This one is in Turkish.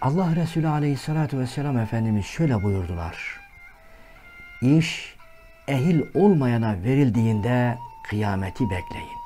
Allah Resulü Aleyhisselatü Vesselam Efendimiz şöyle buyurdular. İş ehil olmayana verildiğinde kıyameti bekleyin.